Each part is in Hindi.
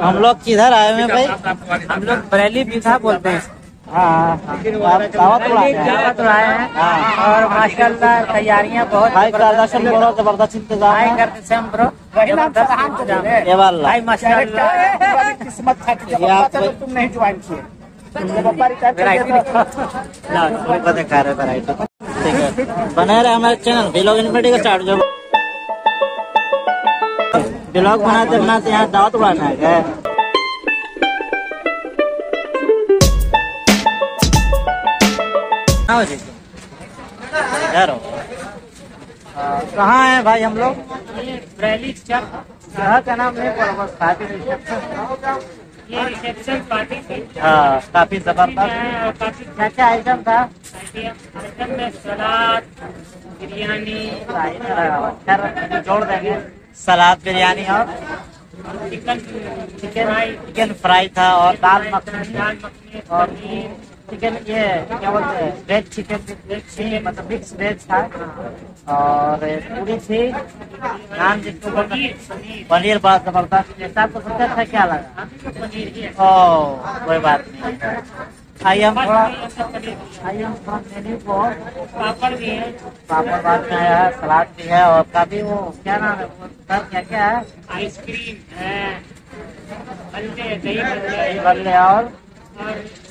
हम लोग किधर आए हुए भाई? हम लोग बरेली बीघा बोलते हैं। हाँ हैं हैं। हाँ। और माशाल्लाह तैयारियाँ बहुत ज़बरदस्त इंतज़ाम भाई माशाल्लाह। किस्मत तुम नहीं ज्वाइन किए। तो- है बने रहे हमारे चैनल ब्लॉग इन्फिनिटी का स्टार्ट ब्लॉग बनाते बनाते यहाँ दावत उड़ाना है इधर कहाँ है भाई हम लोग? का नाम रिसेप्शन ये रिसेप्शन पार्टी थी। हाँ काफ़ी ज़बरदस्त। काफ़ी क्या क्या आइटम था आइटम में सलाद बिरयानी। जोड़ देंगे। सलाद, बिरयानी और चिकन चिकन चिकन फ्राई था और दाल मखनी और चिकन, ये क्या बोलते हैं वेज चिकन मतलब मिक्स वेज था। और पूरी थी। नान जिसको बोलते पनीर बड़ा ज़बरदस्त। ये आपको सबसे अच्छा क्या लगा? ओ, कोई बात नहीं। आइए हम थोड़ा आइए हम थोड़ा मेन्यू को पापड़ भी है पापड़ में है सलाद भी है और काफ़ी वो क्या नाम है सर क्या क्या है आइसक्रीम है बल्ले दही बल्ले और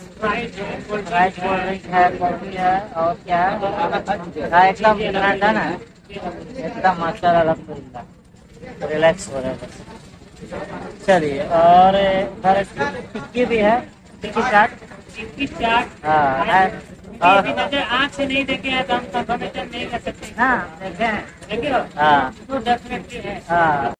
स्प्राइट कोल्ड ड्रिंक है कॉफ़ी है और क्या है हाँ, एकदम है ना एकदम मास्टर अलहमदुल्ला रिलैक्स हो रहा है चलिए और इधर टिक्की भी है टिक्की चाट चाट हाँ है। नज़र आँख से नहीं देखे हैं तो हम कंफर्मेशन नहीं कर सकते। ना देखें देखे हो? हाँ। तो डेफिनेटली है। हाँ।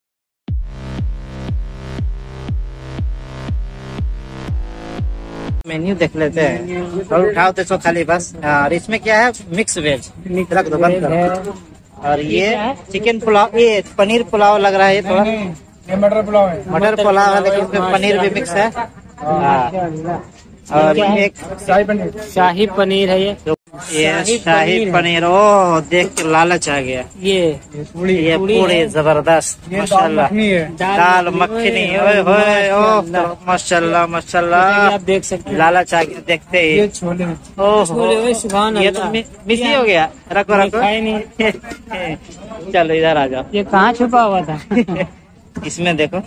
मेन्यू देख लेते हैं। और उठाओ तो सो खाली बस। हाँ, और इसमें क्या है? Mix veg. रख दो बंद करो। और ये चिकन पुलाव ये पनीर पुलाव लग रहा है ये थोड़ा। ये मटर पुलाव है। मटर पुलाव है लेकिन इसमें पनीर भी मिक्स है। हाँ। और एक शाही पनीर। शाही पनीर है ये। ये शाही पनीर ओ देख के लालच आ गया। ये ये पूरी। ज़बरदस्त माशाल्लाह। मखनी है। दाल मखनी ओए होए ओ माशाल्लाह। माशाल्लाह आप देख सकते हैं। लालच आ गया देखते ही। ये छोले। ओहो। छोले, ओए, सुभान ये तो मिस ही हो गया। रखो रखो। नहीं। चलो इधर आ जाओ। ये कहाँ छुपा हुआ था? इसमें देखो।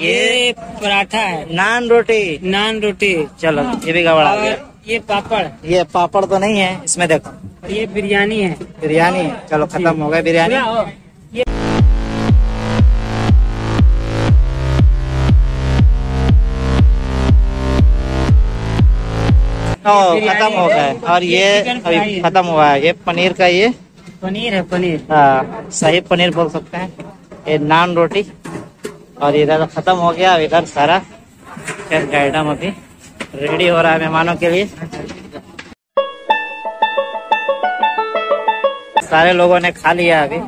ये पराठा है। नान रोटी। नान रोटी। चलो ये भी गड़बड़ा गया। ये पापड़। ये पापड़ तो नहीं है इसमें देखो। ये बिरयानी है। बिरयानी है। चलो खत्म हो गया बिरयानी। हो। खत्म हो गया। है। और ये अभी खत्म हुआ है। ये पनीर का ये? पनीर है पनीर। हाँ, सही पनीर बोल सकते हैं। ये नान रोटी। और इधर खत्म हो गया इधर सारा शेफ का आइटम अभी रेडी हो रहा है मेहमानों के लिए। सारे लोगों ने खा लिया अभी।